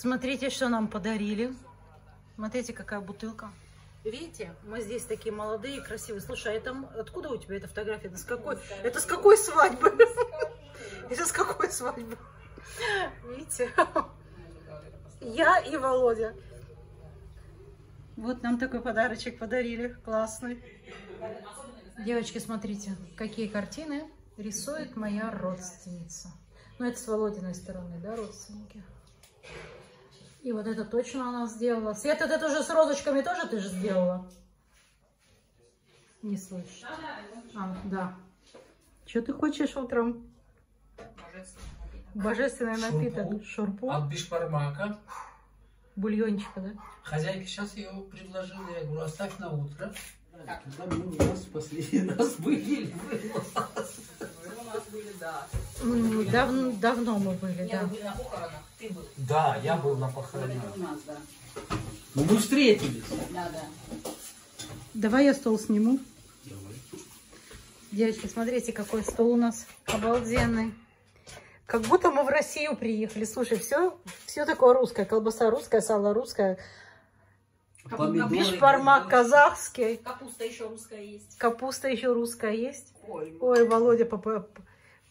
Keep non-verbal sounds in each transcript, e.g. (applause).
Смотрите, что нам подарили. Смотрите, какая бутылка. Видите, мы здесь такие молодые красивые. Слушай, а это откуда у тебя эта фотография? Это с какой, это с какой свадьбы? (laughs) Это с какой свадьбы? Видите? Я и Володя. Вот нам такой подарочек подарили. Классный. Девочки, смотрите, какие картины рисует моя родственница. Ну, это с Володиной стороны, да, родственники? И вот это точно она сделала. Света, вот это уже с розочками тоже ты же сделала? Не слышу. А, да. Что ты хочешь утром? Божественный напиток. Шурпу. От бишбармака. Бульончика, да? Хозяйка сейчас ее предложила, я говорю, оставь на утро. Когда (laughs) мы у вас в последний раз были, Вы у нас были, да. М, дав- давно мы были, Не, да. вы были на похоронах. Ты был. Да, я был на похоронах. это у нас, да. ну мы встретились. Да, да. Давай я стол сниму. Девочки, смотрите, какой стол у нас обалденный. Как будто мы в Россию приехали. Слушай, все, все такое русское. Колбаса русская, сало русское. Бишбармак казахский. Капуста еще русская есть. Капуста еще русская есть. Ой, Ой, Володя, по,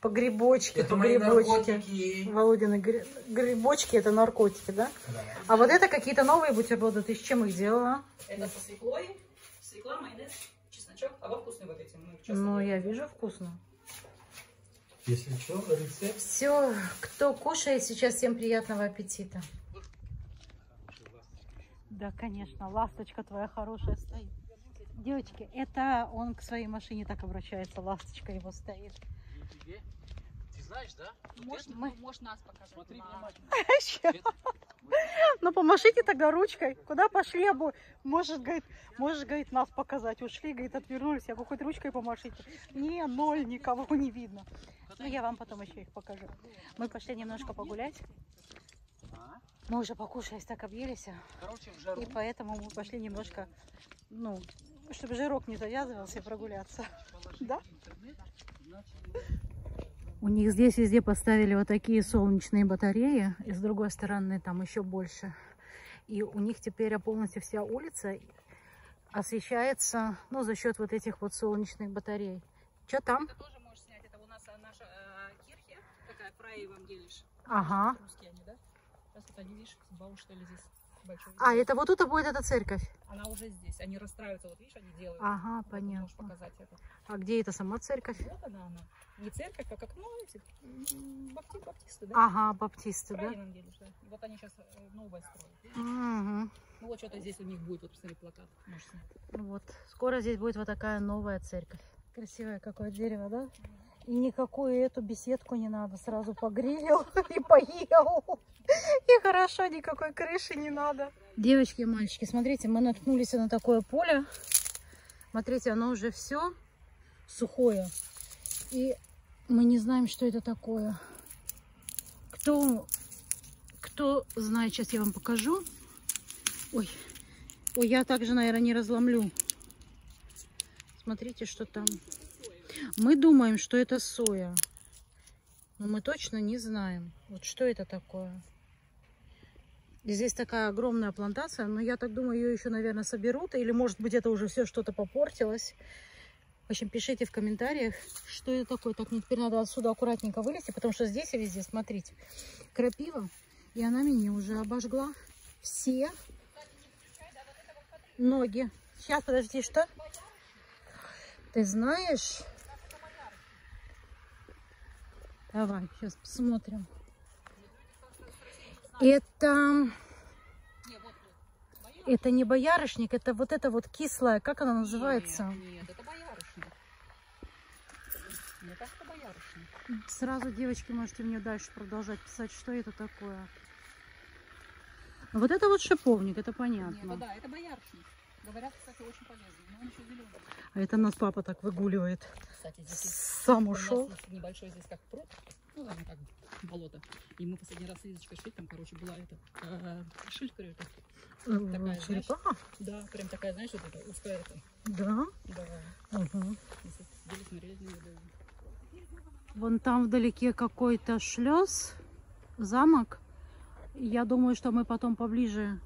по, грибочке, Это по грибочке. Володины гри- грибочки это наркотики, да? Да. А вот это какие-то новые бутерброды. Ты с чем их делала? это со свеклой. Свекла, майонез, чесночок. А во вкусный вот эти. Мы Ну, я вижу вкусно. Если что, рецепт. Все, кто кушает сейчас, всем приятного аппетита. Да, конечно, ласточка твоя хорошая стоит. Девочки, это он к своей машине так обращается, ласточка его стоит. Ты знаешь, да? Может, Мы- может нас показать. Смотри внимательно. (laughs) Ну, помашите тогда ручкой. Куда пошли? Я бы- Может, говорит, можешь, говорит, нас показать. Ушли, говорит, отвернулись. Я говорю, хоть ручкой помашите. Не, ноль, никого не видно. Ну, я вам потом еще их покажу. Мы пошли немножко погулять. Мы уже покушались, так объелись. Короче, в жару. И поэтому мы пошли немножко, ну, чтобы жирок не завязывался, прогуляться. Да? У них здесь везде поставили вот такие солнечные батареи, и с другой стороны там еще больше. И у них теперь полностью вся улица освещается, ну, за счет вот этих вот солнечных батарей. Что там? Это тоже можешь снять. Это у нас а, наша э, кирхе, такая евангелиш. Ага. Русские они, да? Сейчас вот они, видишь, с баушкой здесь большой. А, это вот тут будет эта церковь? Она уже здесь. Они расстраиваются. Вот видишь, они делают. Ага, Вот, понятно. Можешь показать это. А где это сама церковь? Вот она, она. Не церковь, а как, ну, эти, бапти- баптисты, да? Ага, баптисты, да? евангелиш, да. И вот они сейчас новое строят. Мгм. Ну вот что-то здесь у них будет, вот посмотри, плакат. Можешь снять. Вот. Скоро здесь будет вот такая новая церковь. Красивое какое дерево, да? Никакую эту беседку не надо. Сразу погрелил (laughs) и поел. И хорошо, никакой крыши не надо. Девочки и мальчики, смотрите, мы наткнулись на такое поле. Смотрите, оно уже все сухое. И мы не знаем, что это такое. Кто, кто знает, сейчас я вам покажу. Ой, Ой, я также, наверное, не разломлю. Смотрите, что там. Мы думаем, что это соя. Но мы точно не знаем. Вот что это такое. И здесь такая огромная плантация. Но я так думаю, ее еще, наверное, соберут. Или, может быть, это уже все что-то попортилось. В общем, пишите в комментариях, что это такое. Так, мне теперь надо отсюда аккуратненько вылезти, потому что здесь и везде, смотрите, крапива. И она меня уже обожгла все ноги. Сейчас, подожди, что? Ты знаешь? Давай, сейчас посмотрим. Это... Это не боярышник, это вот это вот кислая, как она называется? Нет, нет, это боярышник. Мне кажется, боярышник. Сразу, девочки, можете мне дальше продолжать писать, что это такое. Вот это вот шиповник, это Нет, понятно. да, это боярышник. Говорят, кстати, очень полезный, но он еще зеленый. А это нас папа так выгуливает. Кстати, здесь Сам ушел. небольшой здесь как пруд, ну ладно, как болото. И мы последний раз с Лизочкой шли, там, короче, была эта э, шишка это. Э, такая, знаешь, Черепаха? Да, прям такая, знаешь, вот эта узкая это. Да. Да, Угу. сидели, смотрели на. Вон там вдалеке какой-то шлез, замок. Я думаю, что мы потом поближе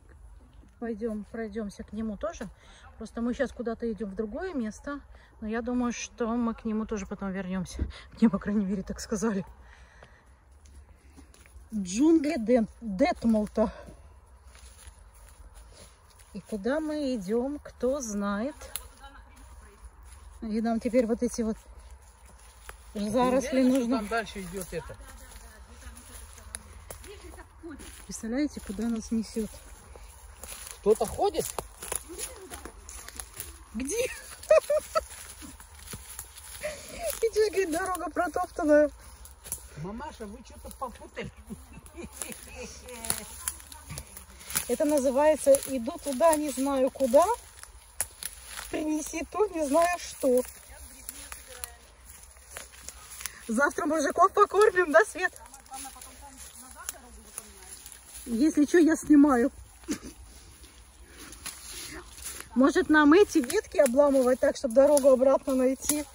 пойдем, пройдемся к нему тоже. Просто мы сейчас куда-то идем в другое место. Но я думаю, что мы к нему тоже потом вернемся. Мне, по крайней мере, так сказали. Джунгли Ден- Детмолта. И куда мы идем, кто знает. И нам теперь вот эти вот заросли Уверена, нужно. Там дальше идет это. Представляете, куда нас несет? Кто-то ходит? Где? Видишь, говорит, дорога протоптанная. Мамаша, вы что-то попутали. Это называется «Иду туда, не знаю куда, принеси то, не знаю что». Завтра мужиков покормим, да, Свет? Если что, я снимаю. Может, нам эти ветки обламывать так, чтобы дорогу обратно найти?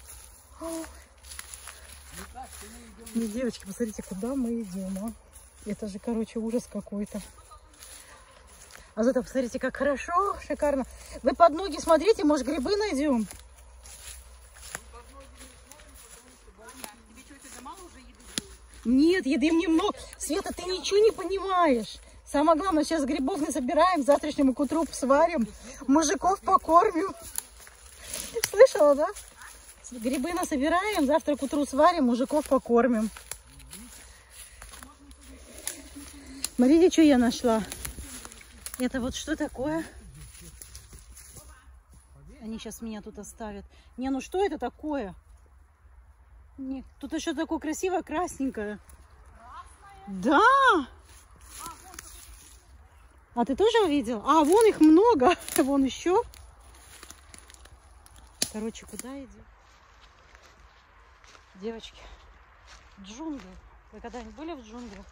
Не, девочки, посмотрите, куда мы идем, а? Это же, короче, ужас какой-то. А зато посмотрите, как хорошо, шикарно. Вы под ноги смотрите, может, грибы найдем? Нет, еды немного. Света, ты ничего не понимаешь. Самое главное, сейчас грибов не собираем, завтрашнему к утру сварим, мужиков покормим. Слышала, да? Грибы насобираем, завтра к утру сварим, мужиков покормим. Смотрите, что я нашла. Это вот что такое? Они сейчас меня тут оставят. Не, ну что это такое? Не, тут еще такое красивое красненькое. Да! А ты тоже увидел? А, вон их много. (laughs) Вон еще. Короче, куда идем? Девочки, джунгли. Вы когда-нибудь были в джунглях?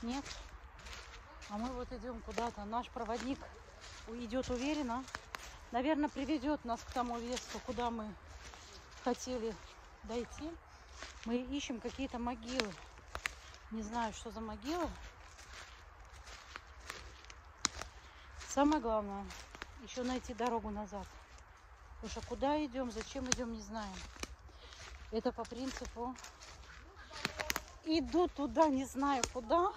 Нет? А мы вот идем куда-то. Наш проводник идет уверенно. Наверное, приведет нас к тому месту, куда мы хотели дойти. Мы ищем какие-то могилы. Не знаю, что за могилы. Самое главное, еще найти дорогу назад. Потому что куда идем, зачем идем, не знаем. Это по принципу иду туда, не знаю куда,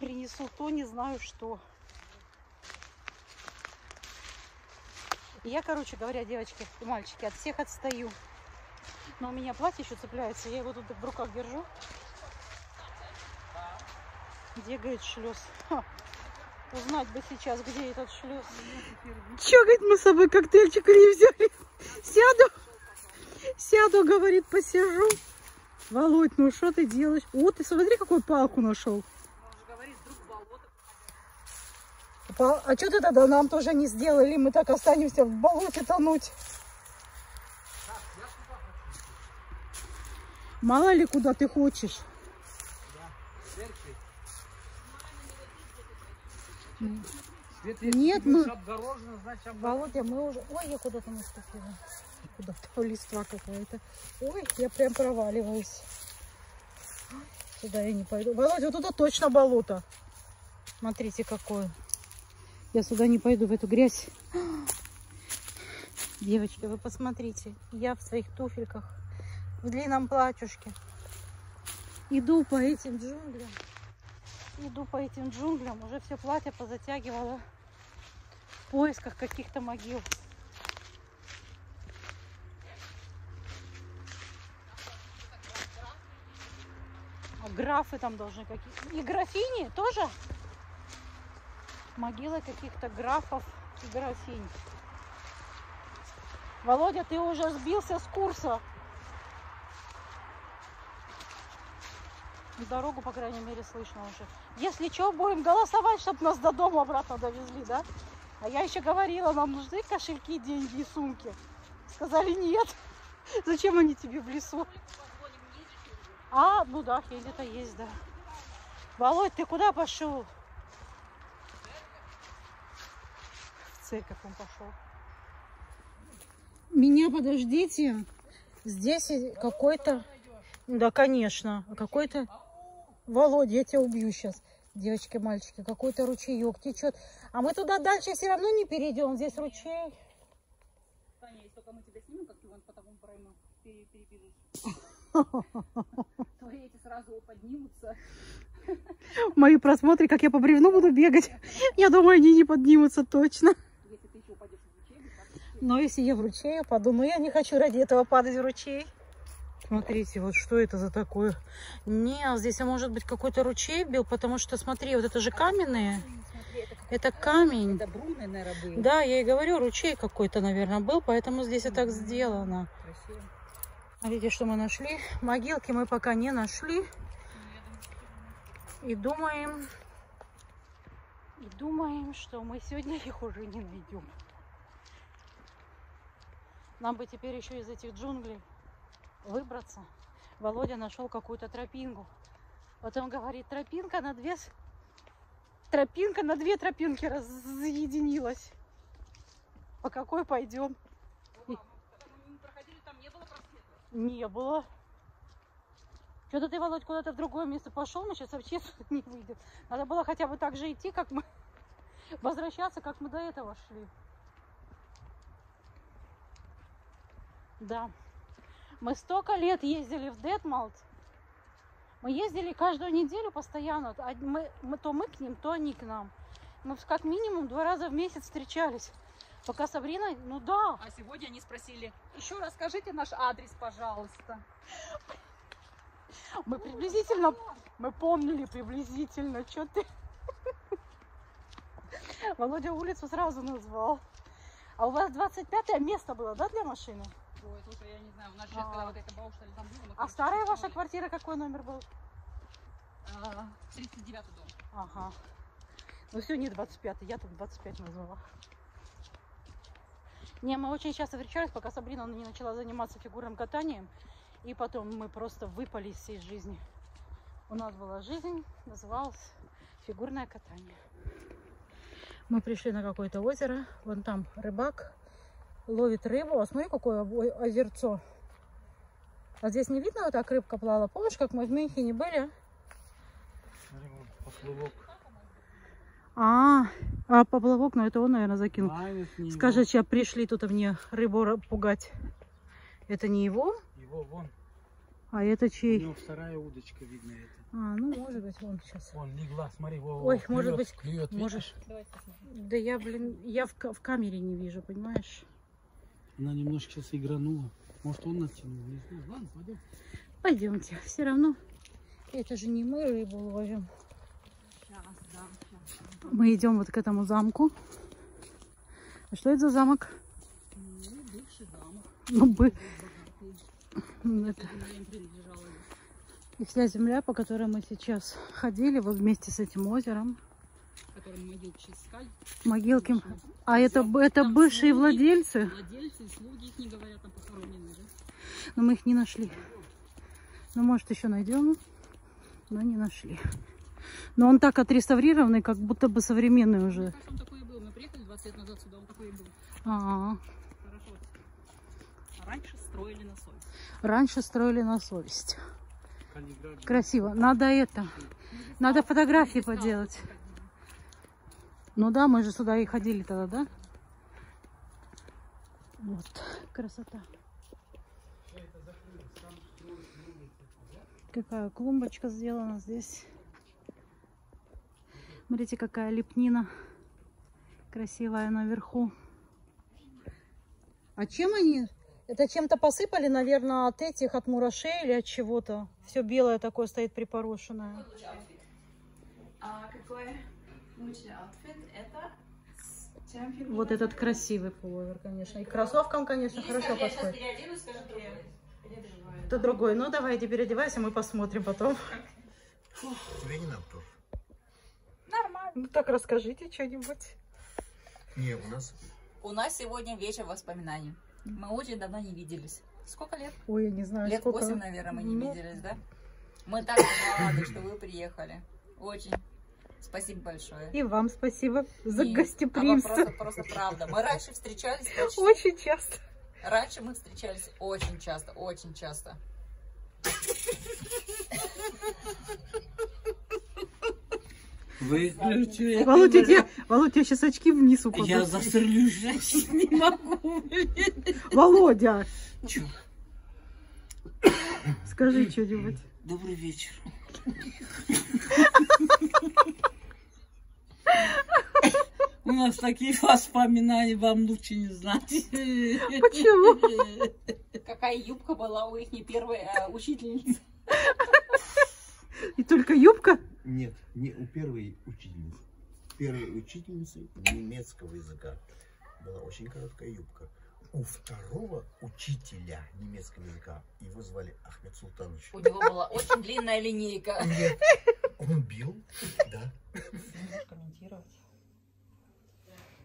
принесу то, не знаю что. Я, короче говоря, девочки и мальчики, от всех отстаю. Но у меня платье еще цепляется, я его тут в руках держу. Где, говорит, шлюз? Ха. Узнать бы сейчас, где этот шлюз. Че, говорит, мы с собой коктейльчик не взяли? Сяду, сяду, говорит, посижу. Володь, ну что ты делаешь? О, ты смотри, какую палку нашел. Па- А что ты тогда нам тоже не сделали? Мы так останемся в болоте тонуть. Мало ли, куда ты хочешь. Свет, Нет, мы- будешь обгорожена, значит обгорожена. Володя, мы уже... Ой, я куда-то наступила. Куда-то листва какая-то. Ой, я прям проваливаюсь. Сюда я не пойду. Володя, вот туда точно болото. Смотрите, какое. Я сюда не пойду, в эту грязь. Девочки, вы посмотрите. Я в своих туфельках, в длинном платьюшке. Иду по этим джунглям. Иду по этим джунглям. Уже все платье позатягивало в поисках каких-то могил. А графы там должны какие-то. И графини тоже? Могилы каких-то графов и графинь. Володя, ты уже сбился с курса. Дорогу, по крайней мере, слышно уже. Если что, будем голосовать, чтобы нас до дома обратно довезли, да? А я еще говорила, нам нужны кошельки, деньги и сумки. Сказали нет. (laughs) Зачем они тебе в лесу? А, ну да, Хейли-то есть, да. Володь, ты куда пошел? В церковь он пошел. Меня подождите. Здесь какой-то... Да, конечно. Какой-то... Володя, я тебя убью сейчас. Девочки, мальчики, какой-то ручеек течет. А мы туда дальше все равно не перейдем. Здесь ручей. Таня, если только мы тебя снимем, как ты вон по такому пройму пере- перебежишь. (laughs) Твои эти сразу поднимутся. Мои просмотры, как я по бревну буду бегать. Я думаю, они не поднимутся точно. Если ты еще упадешь в ручей. Но если я в ручей упаду, но я не хочу ради этого падать в ручей. Смотрите, вот что это за такое? Не, здесь может быть какой-то ручей бил, потому что, смотри, вот это же каменные. Это, Это камень. это бруны, наверное, были. Да, я и говорю, ручей какой-то, наверное, был, поэтому здесь и так сделано. Красиво. Смотрите, что мы нашли. Могилки мы пока не нашли. И думаем, и думаем, что мы сегодня их уже не найдем. Нам бы теперь еще из этих джунглей выбраться. Володя нашел какую-то тропинку. Потом говорит, тропинка на две... Тропинка на две тропинки разъединилась. По какой пойдем? Не было. Не было. Что-то ты, Володь, куда-то в другое место пошел, мы сейчас вообще (laughs) не выйдем. Надо было хотя бы так же идти, как мы... (laughs) Возвращаться, как мы до этого шли. Да. Мы столько лет ездили в Детмалт. Мы ездили каждую неделю постоянно. Мы, мы- то мы к ним, то они к нам. Мы как минимум два раза в месяц встречались. Пока Сабрина, ну да, А сегодня они спросили, еще расскажите наш адрес, пожалуйста. Мы приблизительно, мы помнили приблизительно, что ты. Володя улицу сразу назвал. А у вас 25 место было, да, для машины? Ой, слушай, я не знаю, у нас сейчас, А. когда вот это баушали там было, А старая ваша квартира какой номер был? А, 39 дом. Ага. Ну все, не 25, я тут 25 назвала. Не, мы очень часто встречались, пока Сабрина не начала заниматься фигурным катанием. И потом мы просто выпали из всей жизни. У нас была жизнь, называлась фигурное катание. Мы пришли на какое-то озеро. Вон там рыбак ловит рыбу. А смотри, какое озерцо. А здесь не видно, вот так рыбка плавала. Помнишь, как мы в Мюнхене были? Поплывок. А, а поплавок, ну это он, наверное, закинул. Не Скажи, сейчас пришли тут мне рыбу пугать. Это не его, его. Вон. а это У чей? него вторая удочка видно это. А, ну может быть, он сейчас. Вон, легла, смотри, во, Ой, во, может клюет, быть, клюет, может. видишь? Да я, блин, я в, в камере не вижу, понимаешь? Она немножко сейчас игранула. Может, он натянул, не знаю. Ладно, пойдем. Пойдемте, все равно. Это же не мы рыбу ловим. Сейчас, да, сейчас. Мы идем вот к этому замку. А что это за замок? Ну, бывший замок. Ну, бы. Это-. И вся земля, по которой мы сейчас ходили, вот вместе с этим озером. Который мы могилки искали. Могилки. А это, это бывшие слуги, владельцы, Владельцы, слуги их не говорят, там похоронены, да? но мы их не нашли. Ну, может, еще найдем, но не нашли. Но он так отреставрированный, как будто бы современный Мне уже. кажется, он такой и был. Мы приехали 20 лет назад сюда, он такой и был. А, Хорошо. А раньше строили на совесть. раньше строили на совесть. Красиво. Надо это. Надо фотографии поделать. Ну да, мы же сюда и ходили тогда, да? Вот, красота. Какая клумбочка сделана здесь. Смотрите, какая лепнина красивая наверху. А чем они? Это чем-то посыпали, наверное, от этих, от мурашей или от чего-то. Все белое такое стоит припорошенное. А какой лучший outfit? Это. Вот этот красивый пуловер, конечно. И к кроссовкам, конечно, хорошо подходит. переоденусь, скажу другой. Переодеваю. Это другой. Ну, давай, теперь одевайся, мы посмотрим потом. Тебе не надо тоже. Ну, так расскажите что-нибудь. Не, у нас У нас сегодня вечер воспоминаний. Мы очень давно не виделись. Сколько лет? Ой, я не знаю, Лет сколько. 8, наверное, мы не Ну. виделись, да? Мы так (coughs) рады, что вы приехали. Очень. Спасибо большое. И вам спасибо за И- гостеприимство. а просто, просто правда. Мы раньше встречались почти... Очень часто. Раньше мы встречались очень часто, очень часто. Выключу я. Володь, у тебя, Володь, тебя сейчас очки вниз упадут. Я застрелюсь не могу. Володя, Чё? скажи что-нибудь. Добрый вечер. У нас такие воспоминания, вам лучше не знать. Почему? Какая юбка была у их первой э, учительницы. И только юбка? Нет, не у первой учительницы. Первой учительницы немецкого языка была очень короткая юбка. У второго учителя немецкого языка его звали Ахмед Султанович. У него была очень длинная линейка. (laughs) Нет, он бил, да. Комментировать.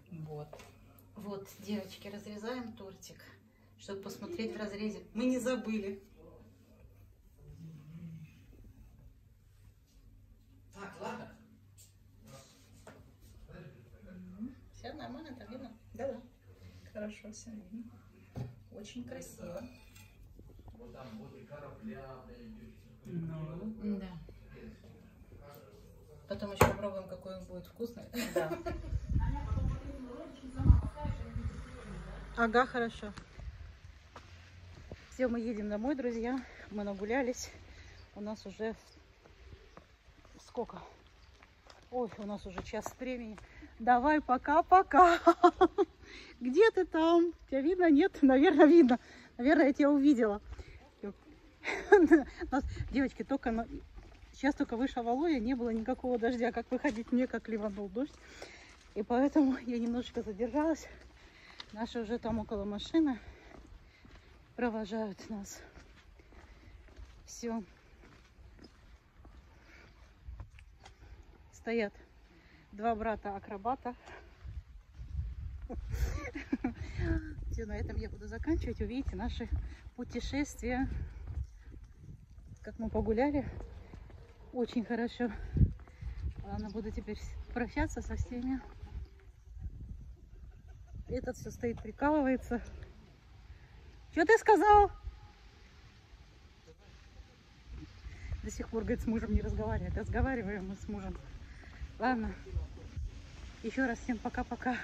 Вот. Вот, девочки, разрезаем тортик, чтобы посмотреть в разрезе. Мы не забыли. Так, ладно. Все нормально, так видно? Да, да. Хорошо, все видно. Очень красиво. Да. Потом еще попробуем, какой он будет вкусный. Да. Ага, хорошо. Все, мы едем домой, друзья. Мы нагулялись. У нас уже сколько? Ой, у нас уже час времени. Давай, пока-пока. Где ты там? Тебя видно? Нет? (laughs) Наверное, видно. Наверное, я тебя увидела. (laughs) Нас, девочки, только на- сейчас только вышел Володя, не было никакого дождя. Как выходить мне, как ливанул дождь. И поэтому я немножечко задержалась. Наши уже там около машины провожают нас. Все. Стоят два брата-акробата. Все, на этом я буду заканчивать. Увидите наши путешествия. Как мы погуляли. Очень хорошо. Ладно, буду теперь прощаться со всеми. Этот все стоит, прикалывается. Что ты сказал? До сих пор, говорит, с мужем не разговаривает. Разговариваем мы с мужем. Ладно. Еще раз всем пока-пока.